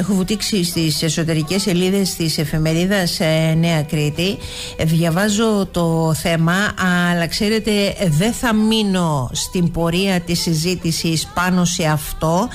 Έχω βουτήξει στις εσωτερικές σελίδες της εφημερίδας ε, Νέα Κρήτη. Ε, διαβάζω το θέμα, αλλά ξέρετε δεν θα μείνω στην πορεία της συζήτησης πάνω σε αυτό,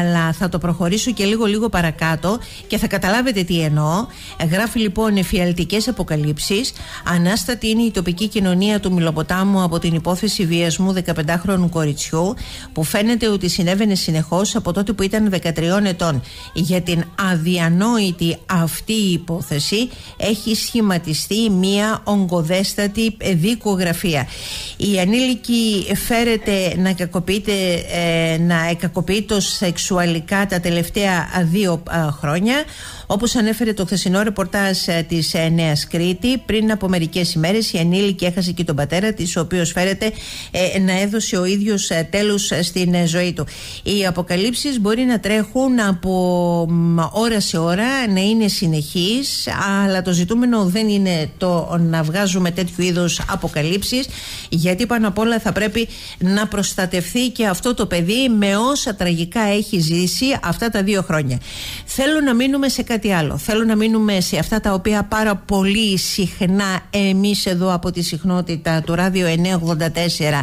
αλλά θα το προχωρήσω και λίγο λίγο παρακάτω και θα καταλάβετε τι εννοώ. Γράφει λοιπόν εφιαλτικές αποκαλύψεις. Ανάστατη είναι η τοπική κοινωνία του Μιλοποτάμου από την υπόθεση βιασμού 15χρονου κοριτσιού που φαίνεται ότι συνέβαινε συνεχώς από τότε που ήταν 13 ετών για την αδιανόητη αυτή η υπόθεση έχει σχηματιστεί μια ογκοδέστατη δικογραφία. Η ανήλικη φέρεται να κακοποιείται, ε, να εκακοποιείται σεξουαλικά τα τελευταία δύο ε, χρόνια όπως ανέφερε το χθεσινό ρεπορτάζ ε, της ε, Νέας Κρήτη πριν από μερικές ημέρες η ανήλικη έχασε και τον πατέρα της ο οποίος φέρεται να έδωσε ο ίδιος τέλος στην ζωή του. Οι αποκαλύψεις μπορεί να τρέχουν από ώρα σε ώρα να είναι συνεχής αλλά το ζητούμενο δεν είναι το να βγάζουμε τέτοιου είδους αποκαλύψεις γιατί πάνω απ' όλα θα πρέπει να προστατευθεί και αυτό το παιδί με όσα τραγικά έχει ζήσει αυτά τα δύο χρόνια. Θέλω να μείνουμε σε κάτι άλλο. Θέλω να μείνουμε σε αυτά τα οποία πάρα πολύ συχνά εμείς εδώ από τη συχνότητα του Ράδιο 984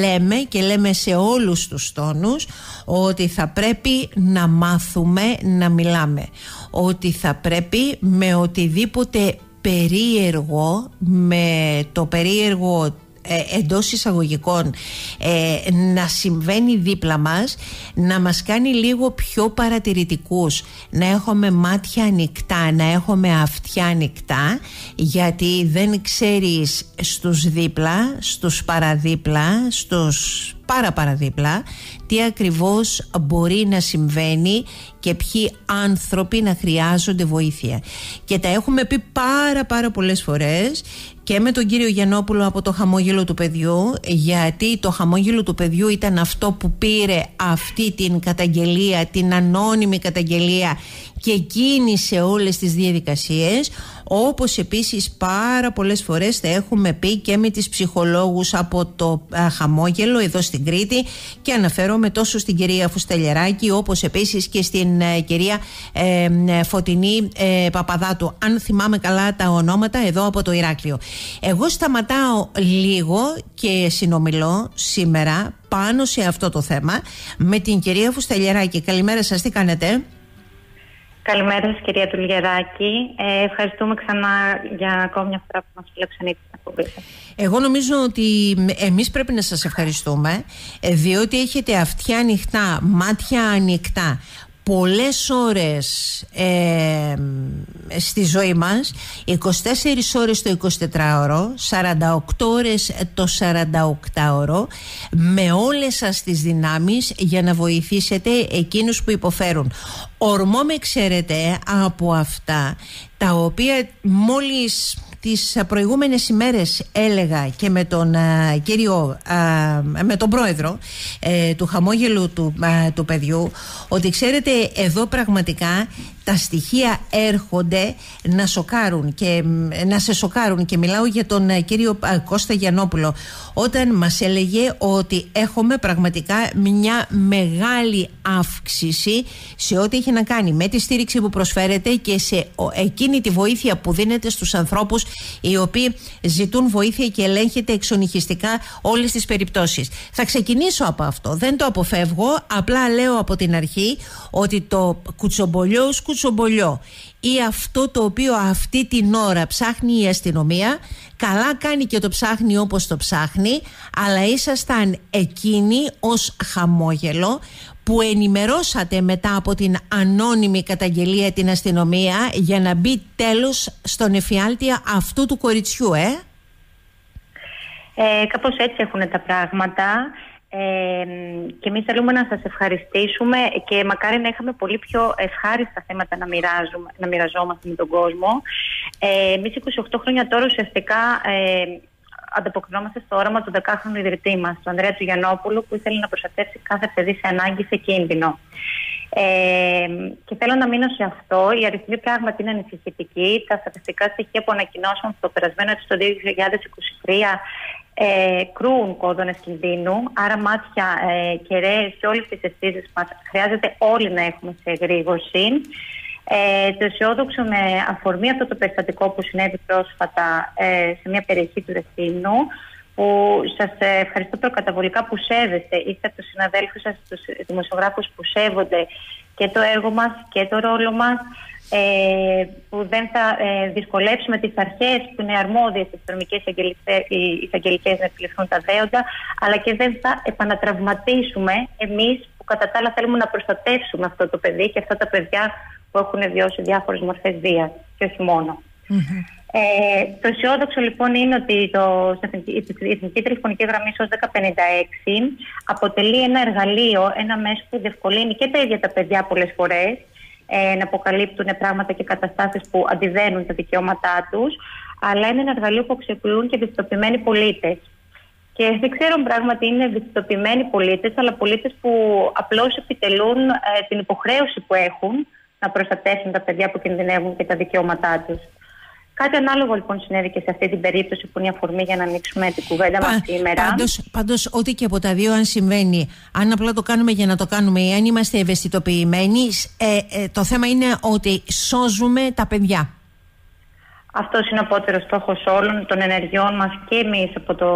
λέμε και λέμε σε όλους τους τόνους ότι θα πρέπει να μάθουμε να μιλάμε ότι θα πρέπει με οτιδήποτε περίεργο με το περίεργο ε, εντός εισαγωγικών ε, να συμβαίνει δίπλα μας να μας κάνει λίγο πιο παρατηρητικούς. Να έχουμε μάτια ανοιχτά να έχουμε αυτιά ανοιχτά γιατί δεν ξέρεις στους δίπλα στους παραδίπλα στους πάρα παραδίπλα τι ακριβώς μπορεί να συμβαίνει και ποιοι άνθρωποι να χρειάζονται βοήθεια. Και τα έχουμε πει πάρα πάρα πολλές φορές και με τον κύριο Γιαννόπουλο από το χαμόγελο του παιδιού γιατί το χαμόγελο του παιδιού ήταν αυτό που πήρε αυτή την καταγγελία, την ανώνυμη καταγγελία και κίνησε όλες τις διαδικασίες όπως επίσης πάρα πολλές φορές θα έχουμε πει και με τις ψυχολόγους από το χαμόγελο εδώ στην Κρήτη και αναφέρομαι τόσο στην κυρία Φουστελιεράκη όπως επίσης και στην ε, κυρία ε, Φωτεινή ε, Παπαδάτου. Αν θυμάμαι καλά τα ονόματα εδώ από το Ηράκλειο. Εγώ σταματάω λίγο και συνομιλώ σήμερα πάνω σε αυτό το θέμα με την κυρία Φουστελιεράκη καλημέρα σας τι κάνετε; Καλημέρα σας κυρία Τουλγεράκη. Ε, ευχαριστούμε ξανά για ακόμη μια φορά που μας φιλοξενείτε στην εκπομπή Εγώ νομίζω ότι εμείς πρέπει να σας ευχαριστούμε ε, διότι έχετε αυτιά ανοιχτά, μάτια ανοιχτά πολλές ώρες ε, στη ζωή μας. 24 ώρες το 24ωρο 48 ώρες το 48ωρο με όλες σας τις δυνάμεις για να βοηθήσετε εκείνους που υποφέρουν. Ορμό με ξέρετε από αυτά τα οποία μόλις τις προηγούμενες ημέρες έλεγα και με τον κύριο, με τον πρόεδρο ε, του χαμόγελου του, του παιδιού ότι ξέρετε εδώ πραγματικά τα στοιχεία έρχονται να σοκάρουν και να σε σοκάρουν και μιλάω για τον ε, κύριο Κώστα Γιαννόπουλο όταν μας έλεγε ότι έχουμε πραγματικά μια μεγάλη αύξηση σε ό,τι έχει να κάνει με τη στήριξη που προσφέρεται και σε εκείνη τη βοήθεια που δίνεται στους ανθρώπους οι οποίοι ζητούν βοήθεια και ελέγχεται εξονυχιστικά όλες τις περιπτώσεις. Θα ξεκινήσω από αυτό, δεν το αποφεύγω, απλά λέω από την αρχή ότι το κουτσομπολιό κουτσομπολιό ή αυτό το οποίο αυτή την ώρα ψάχνει η αστυνομία καλά κάνει και το ψάχνει όπως το ψάχνει αλλά ήσασταν εκείνοι ως χαμόγελο που ενημερώσατε μετά από την ανώνυμη καταγγελία την αστυνομία για να μπει τέλος στον εφιάλτη αυτού του κοριτσιού, ε; ε κάπως έτσι έχουν τα πράγματα. Ε, και εμείς θέλουμε να σας ευχαριστήσουμε και μακάρι να είχαμε πολύ πιο ευχάριστα θέματα να, μοιράζουμε, να μοιραζόμαστε με τον κόσμο. Ε, Εμείς 28 χρόνια τώρα ουσιαστικά ε, ανταποκρινόμαστε στο όραμα του 10χρονου ιδρυτή μας, του Ανδρέα του Γιαννόπουλου, που ήθελε να προστατεύσει κάθε παιδί σε ανάγκη σε κίνδυνο. Ε, και θέλω να μείνω σε αυτό. Η αριθμή πράγματι είναι ανησυχητική. Τα στατιστικά στοιχεία που ανακοινώσαν στο περασμένο έτος το 2023 ε, κρούν κόδωνες κινδύνου, άρα μάτια, ε, κεραίες και όλες τις αισθήσεις μας χρειάζεται όλοι να έχουμε σε εγρήγορση. Ε, το αισιόδοξο με αφορμή αυτό το περιστατικό που συνέβη πρόσφατα ε, σε μια περιοχή του Ρεθύμνου που σας ευχαριστώ προκαταβολικά που σέβεστε είστε από τους συναδέλφους σας, τους δημοσιογράφους που σέβονται και το έργο μας και το ρόλο μας ε, που δεν θα ε, δυσκολέψουμε τις αρχές που είναι αρμόδιες στις αστυνομικές εισαγγελικές να επιληφθούν τα δέοντα αλλά και δεν θα επανατραυματίσουμε εμείς που κατά τα άλλα θέλουμε να προστατεύσουμε αυτό το παιδί και αυτά τα παιδιά που έχουν βιώσει διάφορες μορφές βίας και όχι μόνο. Ε, το αισιόδοξο λοιπόν είναι ότι το, η Εθνική Τηλεφωνική Γραμμή ΣΟΣ 1056 αποτελεί ένα εργαλείο, ένα μέσο που διευκολύνει και τα ίδια τα παιδιά πολλές φορές ε, να αποκαλύπτουν πράγματα και καταστάσεις που αντιβαίνουν τα δικαιώματά τους αλλά είναι ένα εργαλείο που ξεκλούν και ευαισθητοποιημένοι πολίτες. Και δεν ξέρω πράγματι είναι ευαισθητοποιημένοι πολίτες, αλλά πολίτες που απλώς επιτελούν ε, την υποχρέωση που έχουν να προστατεύσουν τα παιδιά που κινδυνεύουν και τα δικαιώματά τους. Κάτι ανάλογο λοιπόν συνέβη και σε αυτή την περίπτωση που είναι η αφορμή για να ανοίξουμε την κουβέντα μας σήμερα. Πάντως, πάντως, ό,τι και από τα δύο αν συμβαίνει, αν απλά το κάνουμε για να το κάνουμε ή αν είμαστε ευαισθητοποιημένοι, ε, ε, το θέμα είναι ότι σώζουμε τα παιδιά. Αυτός είναι ο απότερος στόχος όλων των ενεργειών μας και εμείς από το,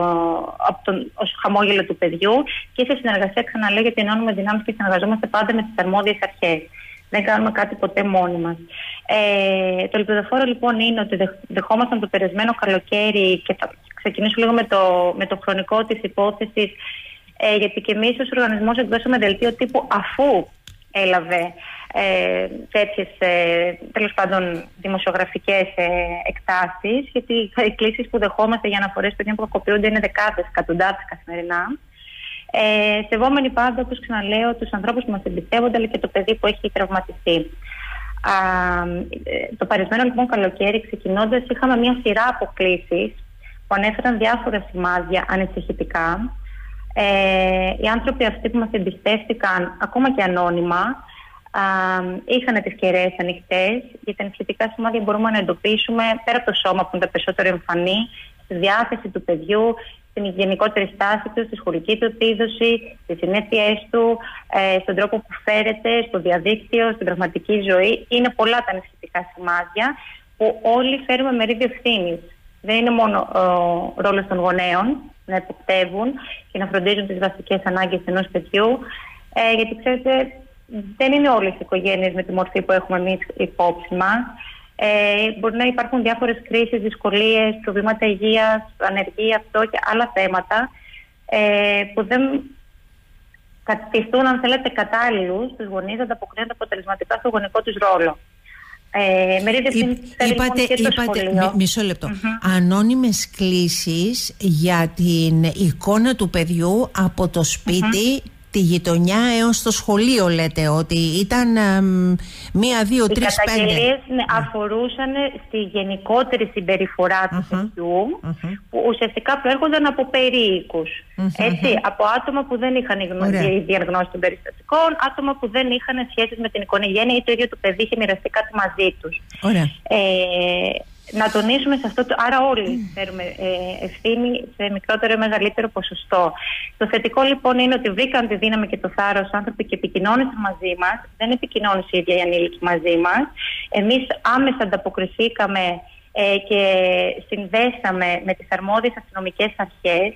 από τον, ως χαμόγελο του παιδιού και σε συνεργασία, ξαναλέω, γιατί ενώνουμε δυνάμεις και συνεργαζόμαστε πάντα με τις αρμόδιες αρχές. Δεν κάνουμε κάτι ποτέ μόνοι μας. Ε, το ελπιδοφόρο λοιπόν είναι ότι δεχόμασταν το περασμένο καλοκαίρι και θα ξεκινήσω λίγο με το, με το χρονικό της υπόθεσης, ε, γιατί και εμείς ως οργανισμός εκδώσαμε δελτίο τύπου αφού έλαβε ε, τέτοιες ε, τέλος πάντων δημοσιογραφικές ε, εκτάσεις, γιατί οι κλήσεις που δεχόμαστε για αναφορές παιδιών που κακοποιούνται είναι δεκάδες, εκατοντάδες καθημερινά. Ε, σεβόμενοι πάντα, όπως ξαναλέω, τους ανθρώπους που μας εμπιστεύονται, αλλά και το παιδί που έχει τραυματιστεί. Α, ε, το παρισμένο λοιπόν καλοκαίρι, ξεκινώντας, είχαμε μια σειρά αποκλήσεις που ανέφεραν διάφορα σημάδια ανησυχητικά. Ε, οι άνθρωποι αυτοί που μας εμπιστεύτηκαν, ακόμα και ανώνυμα, α, είχαν τις κεραίες ανοιχτές, γιατί τα ενισχυτικά σημάδια μπορούμε να εντοπίσουμε πέρα από το σώμα που είναι τα περισσότερο εμφανή, στη διάθεση του παιδιού, στην γενικότερη στάση του, στη σχολική του επίδοση, στις συνέπειές του, ε, στον τρόπο που φέρεται, στο διαδίκτυο, στην πραγματική ζωή. Είναι πολλά τα ανησυχητικά σημάδια που όλοι φέρουμε μερίδιο ευθύνη. Δεν είναι μόνο ο ρόλος των γονέων να εποπτεύουν και να φροντίζουν τις βασικές ανάγκες ενός παιδιού. Ε, γιατί ξέρετε, δεν είναι όλες οι οικογένειες με τη μορφή που έχουμε εμείς υπόψη μας. Ε, μπορεί να υπάρχουν διάφορες κρίσεις, δυσκολίες, προβλήματα υγείας, ανεργία, αυτό και άλλα θέματα ε, που δεν καθιστούν, αν θέλετε, κατάλληλους στου γονείς να ανταποκρίνονται αποτελεσματικά στο γονικό τους ρόλο. Ε, είπατε, είπατε μισό λεπτό. Mm-hmm. Ανώνυμες κλήσεις για την εικόνα του παιδιού από το σπίτι τη γειτονιά έως το σχολείο λέτε ότι ήταν μία, δύο, τρει τρεις, πέντε. Οι καταγγελίες ναι, αφορούσαν στη γενικότερη συμπεριφορά του παιδιού που ουσιαστικά προέρχονταν από περιοικους Έτσι, από άτομα που δεν είχαν διαγνώσει των περιστατικών, άτομα που δεν είχαν σχέσεις με την οικογένεια ή το ίδιο το παιδί είχε μοιραστεί κάτι μαζί τους. Ε, να τονίσουμε σε αυτό το. Άρα, όλοι φέρουμε ε, ευθύνη σε μικρότερο ή μεγαλύτερο ποσοστό. Το θετικό λοιπόν είναι ότι βρήκαν τη δύναμη και το θάρρος άνθρωποι και επικοινώνησαν μαζί μας. Δεν επικοινώνησε η ίδια η ανήλικη μαζί μας. Εμείς άμεσα ανταποκριθήκαμε ε, και συνδέσαμε με τις αρμόδιες αστυνομικές αρχές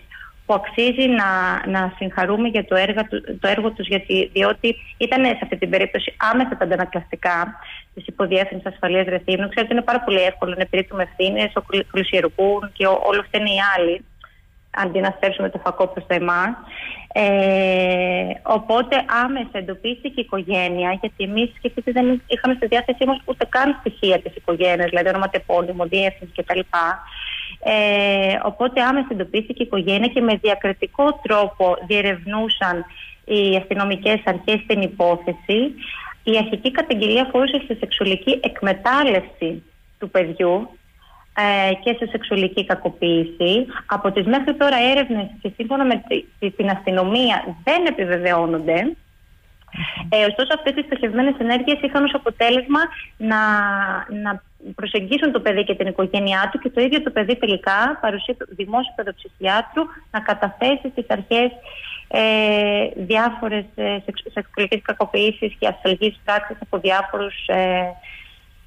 που αξίζει να, να συγχαρούμε για το έργο, το έργο τους γιατί, διότι ήταν σε αυτή την περίπτωση άμεσα τα αντανακλαστικά της υποδιεύθυνσης ασφαλείας Ρεθύμνου. Ξέρετε, είναι πάρα πολύ εύκολο να επιρρύπτουμε ευθύνες, κλουσιερκούν και όλο είναι οι άλλοι, αντί να στρέψουμε το φακό προς το εμά. Ε, οπότε άμεσα εντοπίστηκε η οικογένεια, γιατί εμείς σκεφτείτε δεν είχαμε στη διάθεσή μας ούτε καν στοιχεία της οικογένειας, δηλαδή ονοματεπώνυμο, διεύθυνση κτλ. Ε, οπότε άμεσα εντοπίστηκε η οικογένεια και με διακριτικό τρόπο διερευνούσαν οι αστυνομικές αρχές την υπόθεση. Η αρχική καταγγελία αφορούσε στη σεξουαλική εκμετάλλευση του παιδιού ε, και σε σεξουαλική κακοποίηση. Από τις μέχρι τώρα έρευνες και σύμφωνα με την αστυνομία δεν επιβεβαιώνονται. Ε, ωστόσο αυτές τις στοχευμένες ενέργειες είχαν ως αποτέλεσμα να, να προσεγγίσουν το παιδί και την οικογένειά του και το ίδιο το παιδί τελικά, παρουσία του δημόσιου παιδοψυχιάτρου, να καταθέσει στις αρχές ε, διάφορες ε, σεξουαλικές κακοποιήσεις και ασφαλείς πράξεις από διάφορους ε,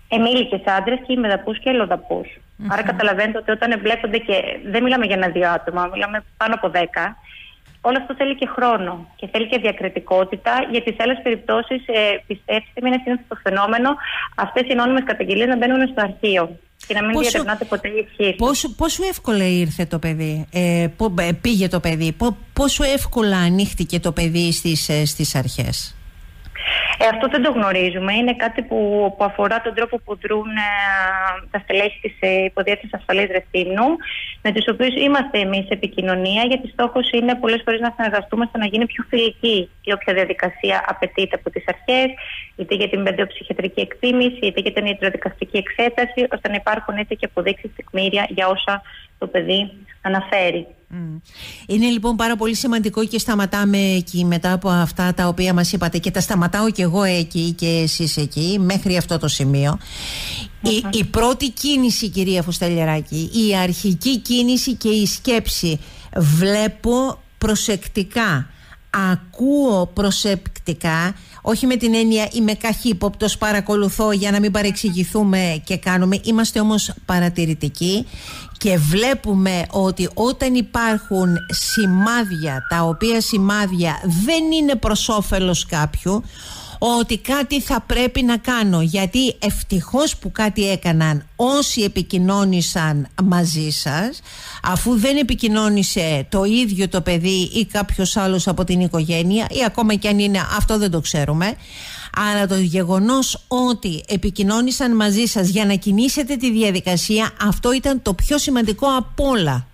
εμήλικες άντρες και μεδαπούς και ελλοδαπούς. Mm-hmm. Άρα καταλαβαίνετε ότι όταν εμπλέκονται και δεν μιλάμε για ένα-δύο άτομα, μιλάμε πάνω από δέκα, όλο αυτό θέλει και χρόνο και θέλει και διακριτικότητα. Γιατί σε άλλες περιπτώσεις, ε, πιστέψτε με, είναι σύνθετο το φαινόμενο αυτές οι ανώνυμες καταγγελίες να μπαίνουν στο αρχείο και να μην πόσο, διατευνάται ποτέ η ευχή. Πόσο, πόσο εύκολα ήρθε το παιδί, ε, πό, ε, πήγε το παιδί, πόσο εύκολα ανοίχτηκε το παιδί στις, ε, στις αρχές; Ε, αυτό δεν το γνωρίζουμε. Είναι κάτι που, που αφορά τον τρόπο που δρούν ε, τα στελέχη της ε, Υποδιεύθυνσης Ασφαλή Ρεθύμνου, με τους οποίους είμαστε εμείς σε επικοινωνία, γιατί στόχος είναι πολλές φορές να συνεργαστούμε ώστε να γίνει πιο φιλική η όποια διαδικασία απαιτείται από τις αρχές, είτε για την παιδοψυχιατρική εκτίμηση, είτε για την ιατροδικαστική εξέταση, ώστε να υπάρχουν έτσι και αποδείξεις τεκμήρια για όσα το παιδί αναφέρει. Είναι λοιπόν πάρα πολύ σημαντικό και σταματάμε εκεί μετά από αυτά τα οποία μας είπατε και τα σταματάω και εγώ εκεί και εσείς εκεί μέχρι αυτό το σημειο η, η, πρώτη κίνηση κυρία Φουσταλιαράκη, η αρχική κίνηση και η σκέψη βλέπω προσεκτικά ακούω προσεκτικά όχι με την έννοια είμαι καχύποπτος παρακολουθώ για να μην παρεξηγηθούμε και κάνουμε. Είμαστε όμως παρατηρητικοί και βλέπουμε ότι όταν υπάρχουν σημάδια τα οποία σημάδια δεν είναι προς όφελος κάποιου ότι κάτι θα πρέπει να κάνω γιατί ευτυχώς που κάτι έκαναν όσοι επικοινώνησαν μαζί σας αφού δεν επικοινώνησε το ίδιο το παιδί ή κάποιος άλλος από την οικογένεια ή ακόμα και αν είναι αυτό δεν το ξέρουμε αλλά το γεγονός ότι επικοινώνησαν μαζί σας για να κινήσετε τη διαδικασία αυτό ήταν το πιο σημαντικό από όλα.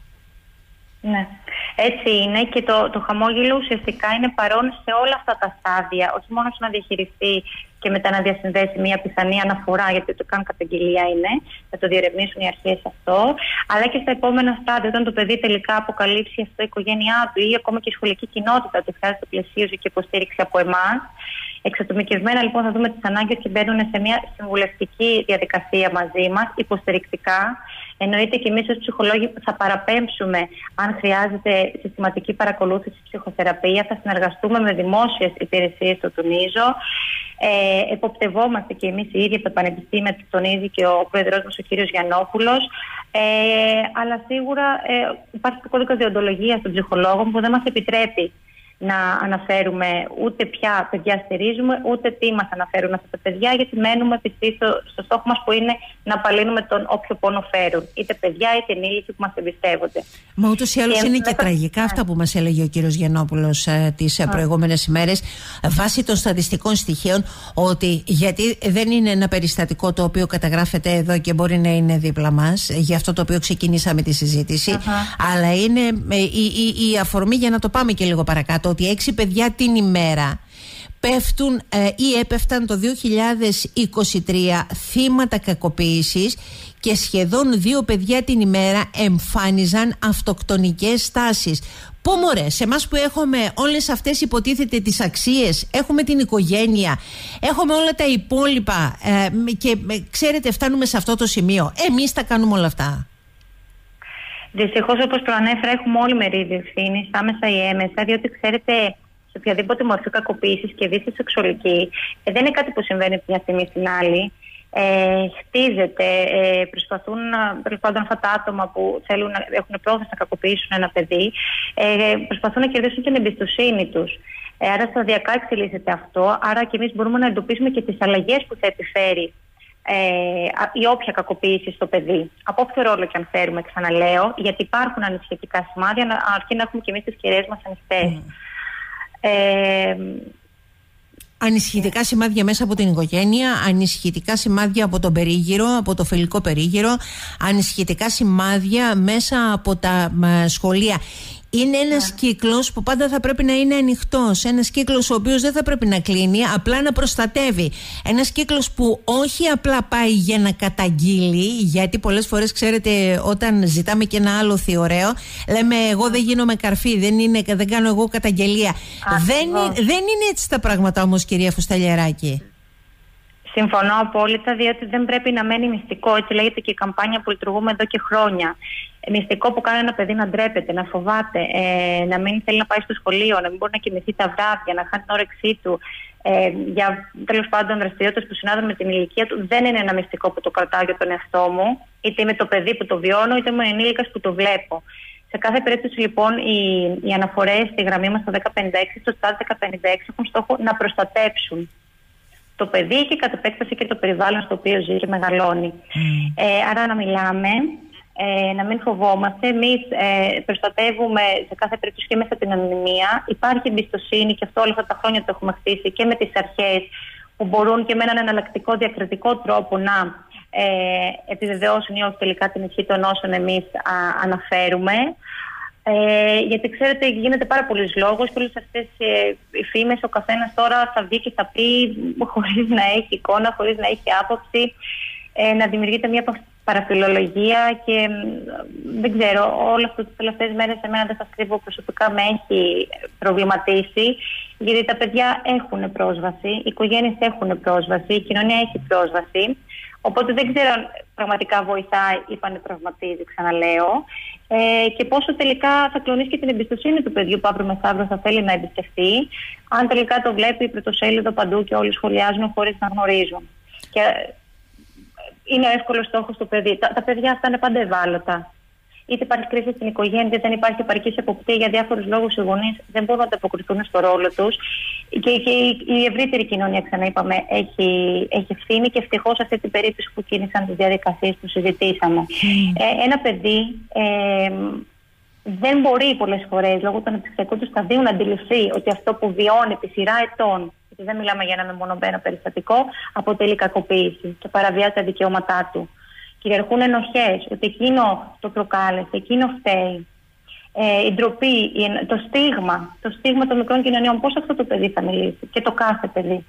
Ναι. Έτσι είναι και το, το χαμόγελο ουσιαστικά είναι παρόν σε όλα αυτά τα στάδια, όχι μόνο να διαχειριστεί και μετά να διασυνδέσει μια πιθανή αναφορά, γιατί το κάνουν καταγγελία είναι, θα το διερευνήσουν οι αρχές αυτό, αλλά και στα επόμενα στάδια, όταν το παιδί τελικά αποκαλύψει αυτό η οικογένειά του ή ακόμα και η σχολική κοινότητα ότι χρειάζεται πλαισίωση και υποστήριξη από εμάς. Εξατομικευμένα λοιπόν θα δούμε τις ανάγκες και μπαίνουν σε μια συμβουλευτική διαδικασία μαζί μας, υποστηρικτικά, Εννοείται και εμείς ως ψυχολόγοι θα παραπέμψουμε αν χρειάζεται συστηματική παρακολούθηση ψυχοθεραπεία. Θα συνεργαστούμε με δημόσιες υπηρεσίες, το τονίζω. Ε, εποπτευόμαστε και εμείς οι ίδιοι από τα πανεπιστήμια, το τονίζει και ο πρόεδρός μας, ο κ. Γιαννόπουλος. Ε, αλλά σίγουρα ε, υπάρχει το κώδικα διοντολογίας των ψυχολόγων που δεν μας επιτρέπει να αναφέρουμε ούτε ποια παιδιά στηρίζουμε, ούτε τι μας αναφέρουν αυτά τα παιδιά, γιατί μένουμε πιστοί στο, στο στόχο μας που είναι να απαλύνουμε τον όποιο πόνο φέρουν. Είτε παιδιά είτε ενήλικοι που μας εμπιστεύονται. Μα ούτως ή άλλως είναι και τραγικά αυτά που μας έλεγε ο κύριος Γεννόπουλο ε, τις ε, προηγούμενες ημέρες, βάσει των στατιστικών στοιχείων, ότι γιατί δεν είναι ένα περιστατικό το οποίο καταγράφεται εδώ και μπορεί να είναι δίπλα μας, για αυτό το οποίο ξεκινήσαμε τη συζήτηση, αλλά είναι ε, η, η, η αφορμή για να το πάμε και λίγο παρακάτω ότι έξι παιδιά την ημέρα πέφτουν ε, ή έπεφταν το 2023 θύματα κακοποίησης και σχεδόν δύο παιδιά την ημέρα εμφάνιζαν αυτοκτονικές στάσεις. Πω μωρέ, σε εμάς που έχουμε όλες αυτές υποτίθεται τις αξίες, έχουμε την οικογένεια, έχουμε όλα τα υπόλοιπα ε, και ε, ξέρετε φτάνουμε σε αυτό το σημείο. Εμείς τα κάνουμε όλα αυτά. Δυστυχώς, όπως προανέφερα, έχουμε όλοι μερίδιο ευθύνη, άμεσα ή έμεσα, διότι ξέρετε, σε οποιαδήποτε μορφή κακοποίησης και δίθυση σεξουαλική, ε, δεν είναι κάτι που συμβαίνει από μια στιγμή στην άλλη. Ε, χτίζεται, ε, προσπαθούν τέλος πάντων αυτά τα άτομα που θέλουν, έχουν πρόθεση να κακοποιήσουν ένα παιδί, ε, προσπαθούν να κερδίσουν την εμπιστοσύνη τους. Ε, άρα σταδιακά εξελίσσεται αυτό. Άρα και εμείς μπορούμε να εντοπίσουμε και τις αλλαγές που θα επιφέρει ε, η όποια κακοποίηση στο παιδί. Από όποιο ρόλο και αν φέρουμε, ξαναλέω, γιατί υπάρχουν ανησυχητικά σημάδια, αρκεί να έχουμε και εμείς τις κυρίες μας ανοιχτές. Mm. Ε, Ανησυχητικά σημάδια μέσα από την οικογένεια, ανησυχητικά σημάδια από τον περίγυρο, από το φιλικό περίγυρο, ανησυχητικά σημάδια μέσα από τα σχολεία είναι ένας yeah. Ναι. κύκλος που πάντα θα πρέπει να είναι ανοιχτός. Ένας κύκλος ο οποίος δεν θα πρέπει να κλείνει, απλά να προστατεύει. Ένας κύκλος που όχι απλά πάει για να καταγγείλει, γιατί πολλές φορές ξέρετε, όταν ζητάμε και ένα άλλο θεωρέο, λέμε Εγώ δεν γίνομαι καρφί, δεν, είναι, δεν κάνω εγώ καταγγελία. Δεν, δεν είναι έτσι τα πράγματα όμως, κυρία Φουσταλιαράκη. Συμφωνώ απόλυτα, διότι δεν πρέπει να μένει μυστικό. Έτσι λέγεται και η καμπάνια που λειτουργούμε εδώ και χρόνια. Ε, μυστικό που κάνει ένα παιδί να ντρέπεται, να φοβάται, ε, να μην θέλει να πάει στο σχολείο, να μην μπορεί να κοιμηθεί τα βράδια, να χάνει την όρεξή του. Ε, για τέλος πάντων δραστηριότητες που συνάδουν με την ηλικία του, δεν είναι ένα μυστικό που το κρατάω για τον εαυτό μου, είτε είμαι το παιδί που το βιώνω, είτε είμαι ενήλικας που το βλέπω. Σε κάθε περίπτωση λοιπόν οι, οι αναφορές στη γραμμή μας στο 1056, στο ΣΤΑΤ 1056 έχουν στόχο να προστατέψουν το παιδί και κατ' επέκταση και το περιβάλλον στο οποίο ζει και μεγαλώνει. Ε, άρα να μιλάμε, ε, να μην φοβόμαστε. Εμείς ε, προστατεύουμε σε κάθε περίπτωση και μέσα από την ανωνυμία. Υπάρχει εμπιστοσύνη και αυτό όλα αυτά τα χρόνια το έχουμε χτίσει και με τις αρχές που μπορούν και με έναν εναλλακτικό διακριτικό τρόπο να ε, επιβεβαιώσουν ή όχι τελικά την ισχύ των όσων εμείς αναφέρουμε. Ε, γιατί ξέρετε, γίνεται πάρα πολλοί λόγο και όλες αυτές ε, οι φήμες ο καθένας τώρα θα βγει και θα πει χωρίς να έχει εικόνα, χωρίς να έχει άποψη, ε, να δημιουργείται μια παραφιλολογία και δεν ξέρω, όλε αυτέ τις τελευταίες μέρες εμένα δεν σας κρύβω προσωπικά με έχει προβληματίσει. Γιατί τα παιδιά έχουν πρόσβαση, οι οικογένειες έχουν πρόσβαση, η κοινωνία έχει πρόσβαση. Οπότε δεν ξέρω αν πραγματικά βοηθάει ή πανεπραγματίζει, ξαναλέω. Ε, και πόσο τελικά θα κλονίσει και την εμπιστοσύνη του παιδιού που αύριο μεθαύριο θα θέλει να εμπιστευτεί, αν τελικά το βλέπει πρωτοσέλιδο παντού και όλοι σχολιάζουν χωρίς να γνωρίζουν. Και ε, είναι εύκολος στόχος του παιδί. Τα, τα παιδιά αυτά είναι πάντα ευάλωτα είτε υπάρχει κρίση στην οικογένεια, είτε δεν υπάρχει επαρκής εποπτεία για διάφορους λόγους οι γονείς δεν μπορούν να ανταποκριθούν στο ρόλο τους. Και, και η, η ευρύτερη κοινωνία, ξαναείπαμε, έχει, έχει ευθύνη και ευτυχώς σε αυτή την περίπτωση που κίνησαν τις διαδικασίες που συζητήσαμε. Ε, ένα παιδί ε, δεν μπορεί πολλές φορές λόγω των επιχειρηματικών του σταδίου να αντιληφθεί ότι αυτό που βιώνει επί σειρά ετών, γιατί δεν μιλάμε για ένα μεμονωμένο περιστατικό, αποτελεί κακοποίηση και παραβιάζει τα δικαιώματά του κυριαρχούν ενοχές, ότι εκείνο το προκάλεσε, εκείνο φταίει. Ε, η ντροπή, το στίγμα, το στίγμα των μικρών κοινωνιών, πώς αυτό το παιδί θα μιλήσει και το κάθε παιδί.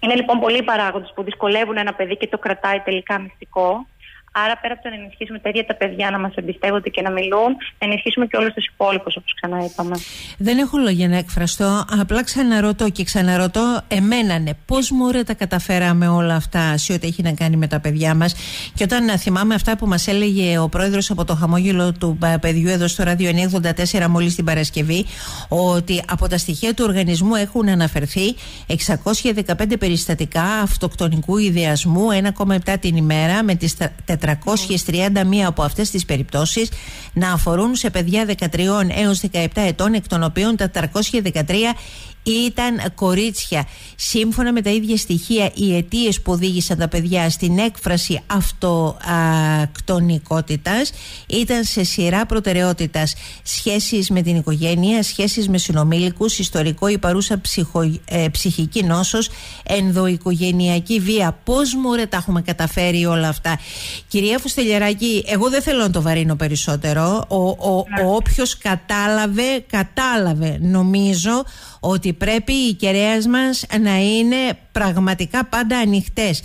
Είναι λοιπόν πολλοί παράγοντες που δυσκολεύουν ένα παιδί και το κρατάει τελικά μυστικό. Άρα, πέρα από το να ενισχύσουμε τα ίδια τα παιδιά να μας εμπιστεύονται και να μιλούν, να ενισχύσουμε και όλους τους υπόλοιπους, όπως ξαναείπαμε. Δεν έχω λόγια να εκφραστώ. Απλά ξαναρωτώ και ξαναρωτώ, εμένα ναι, πώς μωρέ τα καταφέραμε όλα αυτά σε ό,τι έχει να κάνει με τα παιδιά μας. Και όταν θυμάμαι αυτά που μας έλεγε ο πρόεδρος από το χαμόγελο του παιδιού εδώ στο ράδιο 984 μόλις την Παρασκευή, ότι από τα στοιχεία του οργανισμού έχουν αναφερθεί 615 περιστατικά αυτοκτονικού ιδεασμού, 1,7 την ημέρα, με τις 431 από αυτές τις περιπτώσεις να αφορούν σε παιδιά 13 έως 17 ετών εκ των οποίων τα 413 ήταν κορίτσια. Σύμφωνα με τα ίδια στοιχεία, οι αιτίες που οδήγησαν τα παιδιά στην έκφραση αυτοκτονικότητας ήταν σε σειρά προτεραιότητας σχέσεις με την οικογένεια, σχέσεις με συνομήλικους, ιστορικό ή παρούσα ψυχο, ε, ψυχική νόσος, ενδοοικογενειακή βία. Πώς μου τα έχουμε καταφέρει όλα αυτά; Κυρία Φουστελιαράκη, εγώ δεν θέλω να το βαρύνω περισσότερο. Ο, ο, ναι. ο όποιος κατάλαβε, κατάλαβε νομίζω ότι πρέπει οι κεραίες μας να είναι πραγματικά πάντα ανοιχτές.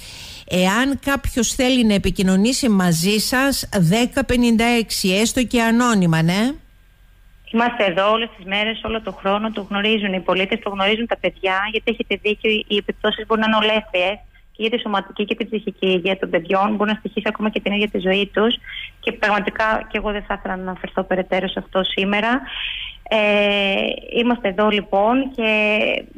Εάν κάποιος θέλει να επικοινωνήσει μαζί σας 1056 έστω και ανώνυμα, ναι. Είμαστε εδώ όλες τις μέρες, όλο τον χρόνο, το γνωρίζουν οι πολίτες, το γνωρίζουν τα παιδιά, γιατί έχετε δίκιο, οι επιπτώσεις μπορούν να είναι ολέθριες και για τη σωματική και την ψυχική υγεία των παιδιών, μπορεί να στοιχήσει ακόμα και την ίδια τη ζωή τους. Και πραγματικά και εγώ δεν θα ήθελα να αναφερθώ περαιτέρω σε αυτό σήμερα. Ε, είμαστε εδώ λοιπόν και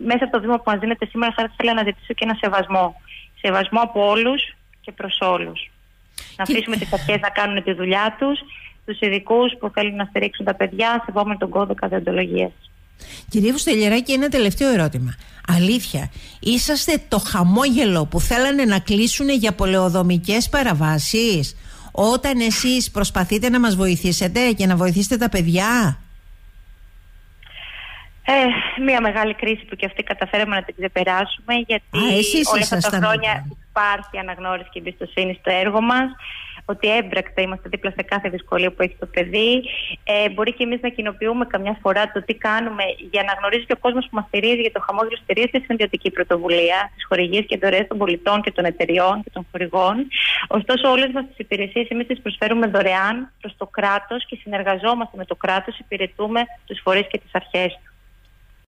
μέσα από το βήμα που μας δίνετε σήμερα θα ήθελα να ζητήσω και ένα σεβασμό. Σεβασμό από όλους και προς όλους. Να αφήσουμε τις αρχές να κάνουν τη δουλειά τους, τους ειδικούς που θέλουν να στηρίξουν τα παιδιά, σεβόμενοι τον κώδικα διοντολογίας. Κυρία Βουστελιαράκη, ένα τελευταίο ερώτημα. Αλήθεια, είσαστε το χαμόγελο που θέλανε να κλείσουν για πολεοδομικές παραβάσεις; Όταν εσείς προσπαθείτε να μας βοηθήσετε και να βοηθήσετε τα παιδιά; Ε, μια μεγάλη κρίση που και αυτή καταφέραμε να την ξεπεράσουμε γιατί Α, όλα αυτά τα χρόνια υπάρχει αναγνώριση και εμπιστοσύνη στο έργο μας ότι έμπρακτα είμαστε δίπλα σε κάθε δυσκολία που έχει το παιδί. Ε, μπορεί και εμείς να κοινοποιούμε καμιά φορά το τι κάνουμε για να γνωρίζει και ο κόσμος που μας στηρίζει για το χαμόγελο στηρίζει στην ιδιωτική πρωτοβουλία, τι χορηγίες και δωρεές των πολιτών και των εταιριών και των χορηγών. Ωστόσο, όλες μας τις υπηρεσίες εμείς τις προσφέρουμε δωρεάν προς το κράτος και συνεργαζόμαστε με το κράτος, υπηρετούμε τους φορείς και τις αρχές του.